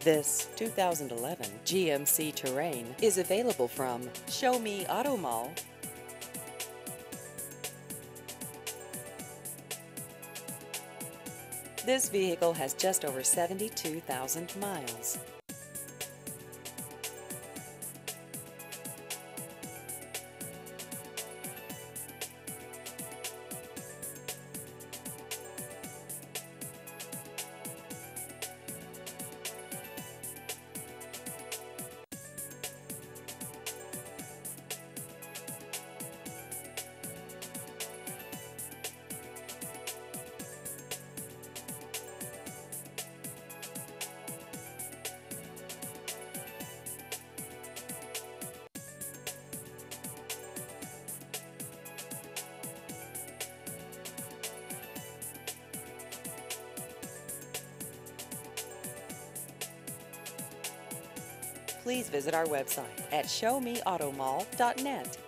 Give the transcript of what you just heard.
This 2011 GMC Terrain is available from Show Me Auto Mall. This vehicle has just over 72,000 miles. Please visit our website at showmeautomall.net.